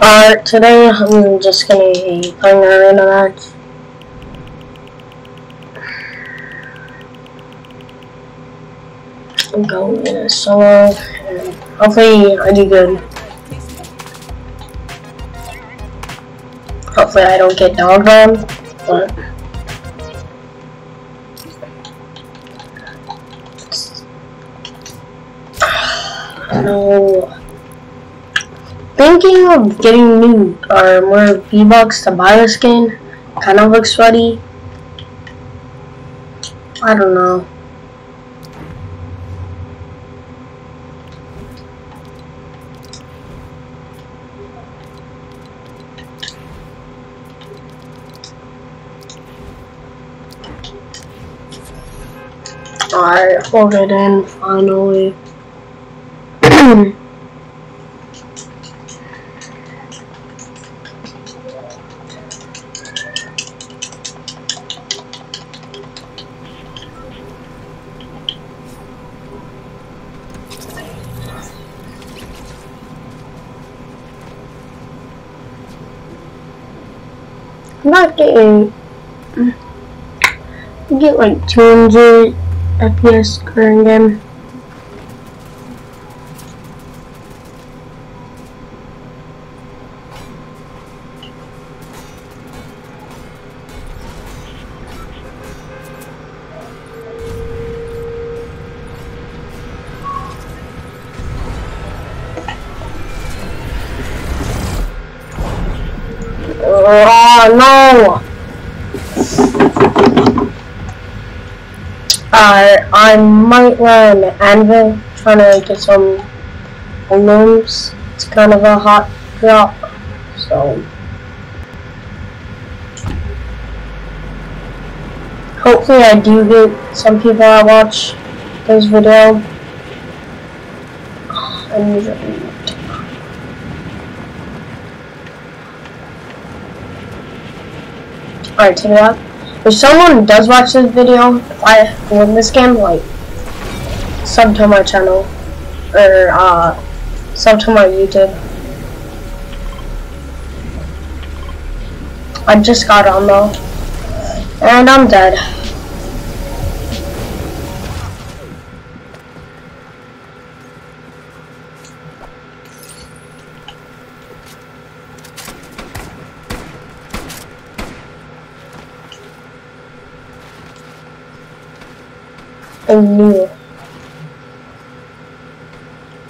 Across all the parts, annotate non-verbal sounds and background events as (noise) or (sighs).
Alright, today I'm just gonna be playing arena match. I'm going in a solo, and hopefully I do good. Hopefully I don't get dogged on, but... (sighs) No. Thinking of getting new or more V-Bucks to buy the skin kind of looks sweaty. I don't know. Alright, hold it in finally. (clears throat) Getting I get like 200 FPS current game. Uh, I might run Anvil, trying to get some balloons. It's kind of a hot drop, so. Hopefully I do get some people that watch this video. I usually Alright, to that. If someone does watch this video, if I win this game, like, sub to my channel, or, uh, sub to my YouTube. I just got on though, and I'm dead. I knew.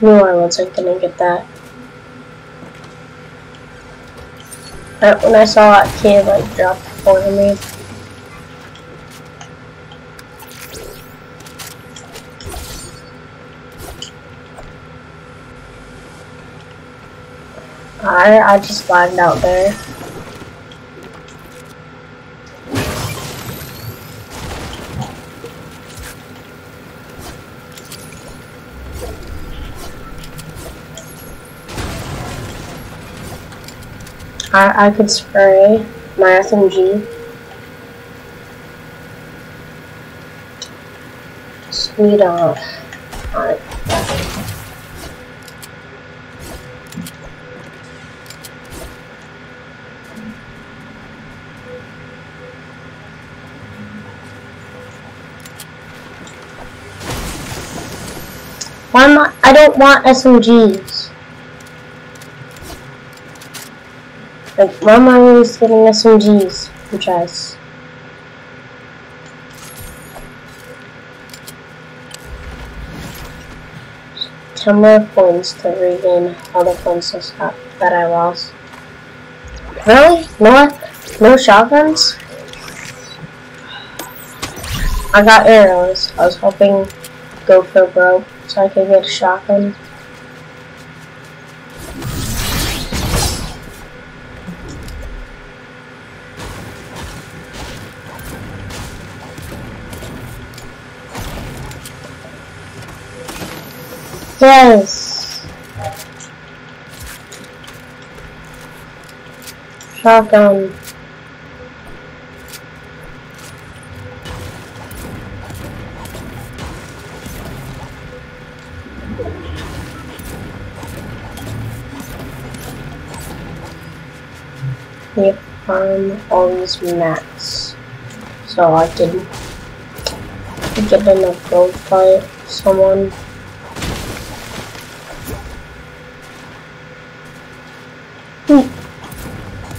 Knew I wasn't gonna get that. Right when I saw that kid like drop before me. I I just lagged out there. I, I could spray my SMG. Sweet off. Alright. Why am I, I don't want SMGs. Like, why am I always getting SMGs from chess? Ten more points to regain all the points that I lost. Really? No, no shotguns? I got arrows. I was hoping GoPro broke so I could get a shotgun. Yes. Shotgun. me farm all these mats so I can get in a build fight someone.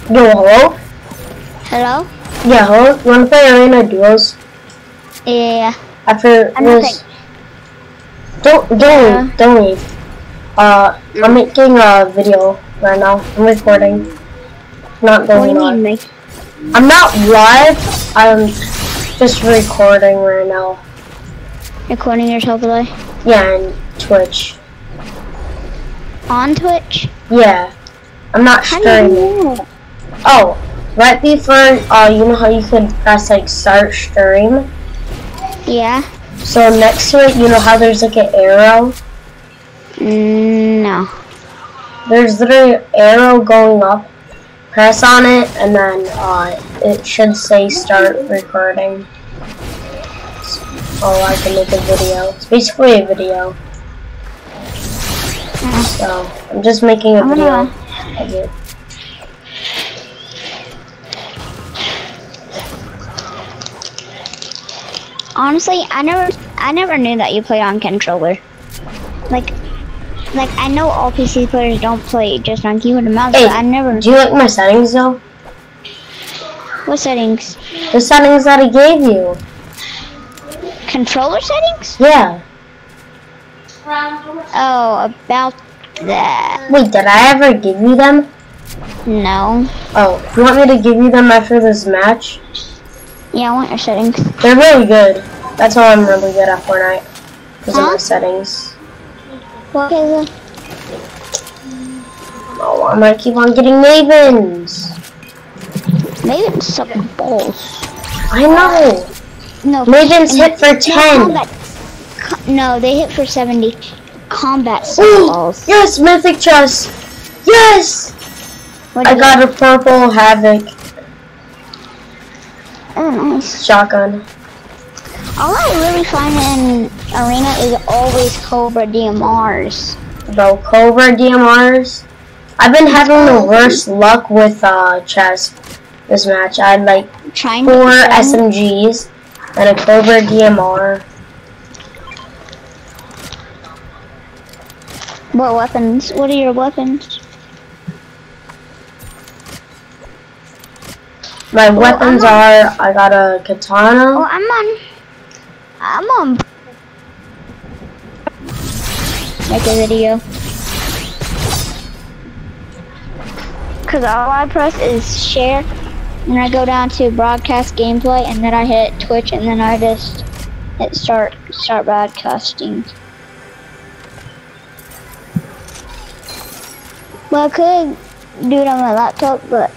Yo, hello? Hello? Yeah, hello? You wanna play Arena Duos? Yeah. After I'm this... Don't, don't Yeah. leave, don't leave. Uh, I'm making a video right now. I'm recording. Not going What do going you on. mean, make? I'm not live. I'm just recording right now. Recording yourself live? Yeah, and Twitch. On Twitch? Yeah. I'm not How streaming. Oh, right before, uh, you know how you can press like start stream? Yeah. So next to it, you know how there's like an arrow? Mm, no. There's literally an arrow going up. Press on it, and then uh, it should say start recording. Oh, I can make a video. It's basically a video. So, I'm just making a video gonna- of it. Honestly, I never, I never knew that you play on controller. Like, like I know all PC players don't play just on keyboard and mouse, Hey, but I never. Do you like my settings though? What settings? The settings that I gave you. Controller settings? Yeah. Oh, about that. Wait, did I ever give you them? No. Oh, you want me to give you them after this match? Yeah, I want your settings. They're really good. That's why I'm really good at Fortnite. Because of my settings. What is it? Oh, I'm gonna keep on getting Mavens. It's something balls. I know. No. Mavens hit for no, 10. combat- No, they hit for 70. Combat balls. yes, Mythic Chest. Yes! I got a purple Havoc? Oh, nice. shotgun. All I really find in Arena is always Cobra DMRs. Bro, Cobra DMRs. I've been having the worst luck with uh chest this match. I had like Trying four SMGs and a Cobra DMR. What weapons? What are your weapons? My oh, weapons are I got a katana. Oh, I'm on. I'm on. Make a video. Cause all I press is share, and I go down to broadcast gameplay, and then I hit Twitch, and then I just hit start start broadcasting. Well, I could do it on my laptop, but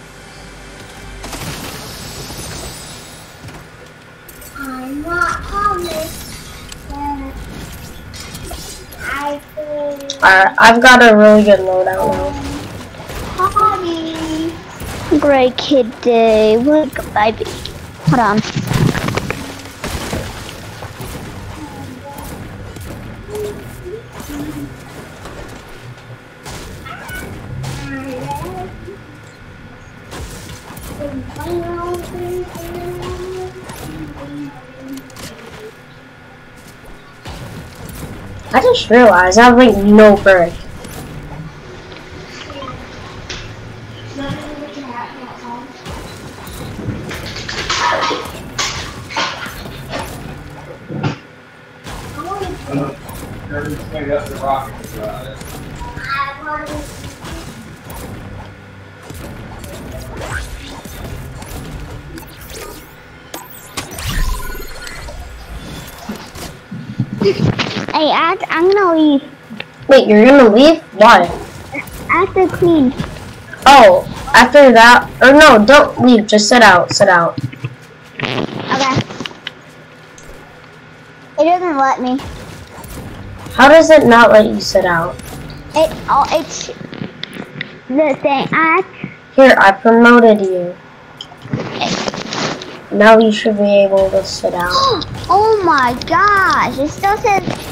Alright, I've got a really good loadout now. Great kid day. What baby? Hold on. Realized I like no. Hey, I, I'm gonna leave. Wait, you're gonna leave? Why? After clean. Oh, after that, or no, don't leave. Just sit out. Sit out. Okay. It doesn't let me. How does it not let you sit out? It oh, it's the thing. I Here, I promoted you. Now you should be able to sit out. (gasps) oh my gosh! It still says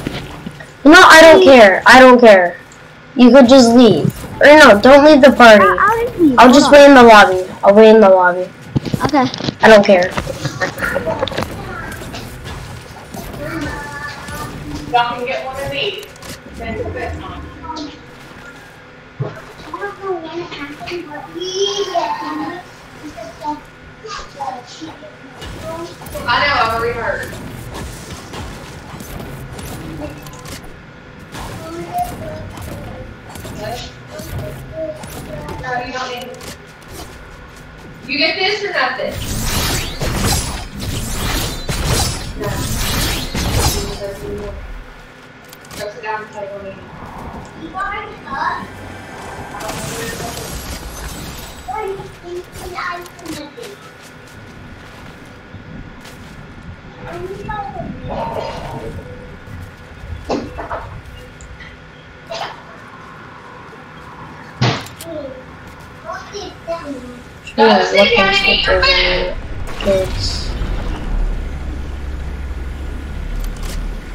No, I don't care. I don't care. You could just leave. Or no, don't leave the party. I'll just leave. I'll just on. wait in the lobby. I'll wait in the lobby. Okay. I don't care. Y'all can get one of these. Then put this on. I know, I've already heard. You get this or nothing? No. Go sit down and play with me. Yeah, look at if there's any kids.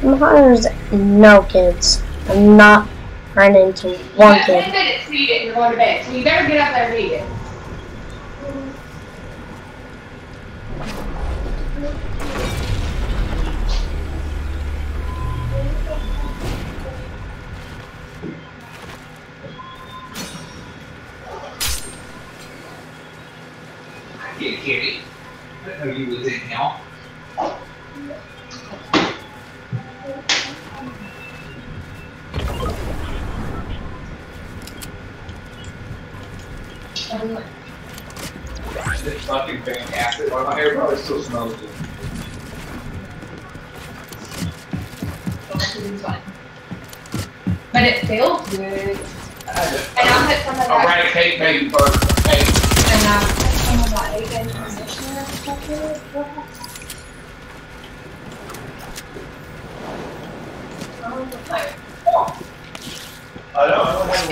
There's no kids. I'm not running into one kid. 10 minutes to eat it you're going to bed, so you better get up there and it. Fantastic. Why my hair probably still smells good. But it feels good. I just- And I'll put some of I'll that, write a baby first. Cake. and I'll put some of that bacon conditioner and stuff in it. I know.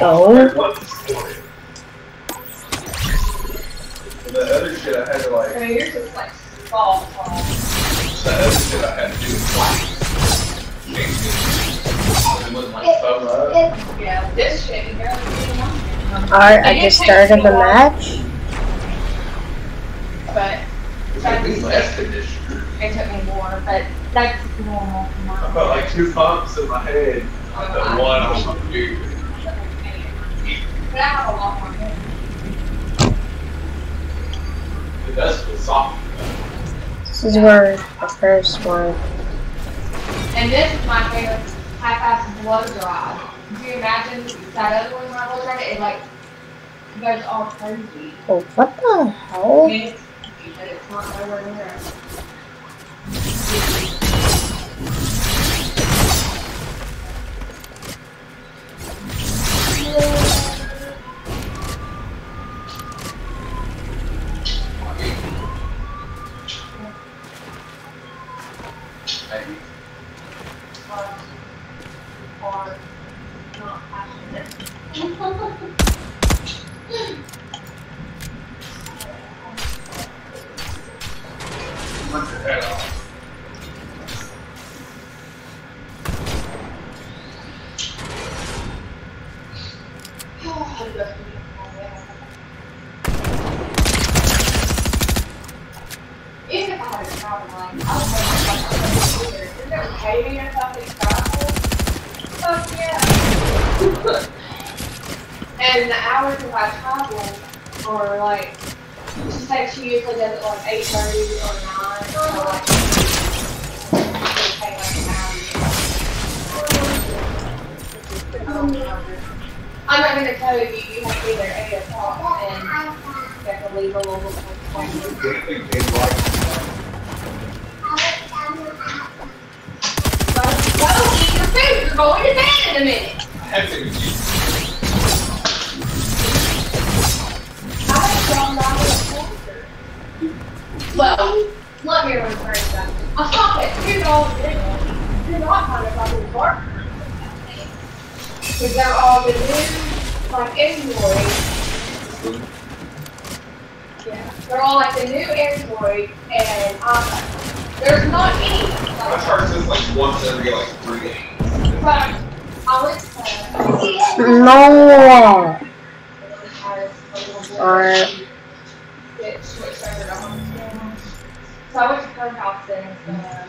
I don't have Go. What's the other shit I had to like. So yours is like fall, fall. The other shit I had to do was like. it. It wasn't like sew up. Yeah, this shit, you barely get it on. Alright, I just started the match. But It took me less conditioner. it took me more, but that's normal for I mine. felt like two pumps in my head. The one on my computer. But I have a lot more hair. It does feel soft. This is where the first one. And this is my favorite high-ass blow dry. Can you imagine that other one, my blow dry, it like goes all crazy. Oh, what the hell? mean, it's, but it's not nowhere near. Maybe. um, or not passionate. Punch your head off. Even if I had a travel line, I would want to like either. Is there paving or something travel? Fuck yeah. And the hours if I travel are like, she said she usually does it like 8.30 or 9 or like, they like an hour. I'm not tell you, you have to there 8 o'clock and you have to leave a little bit before. Anything big like Go eat your food. You're going to bed in a minute. I have to. I have the closer. Well, let me rephrase that. I stop at two a day. You're not kind of fucking. Because they're all the new, like, Android. Yeah. They're all like the new Android, and um, there's not any. I Like, charge this like once every like three days. but I went to. No! Alright. get switched over to Homestead. So I went to Kirk House then, uh,